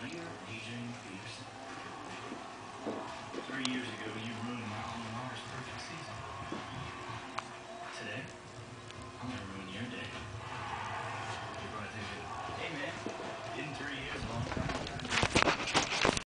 Dear AJ Peterson, three years ago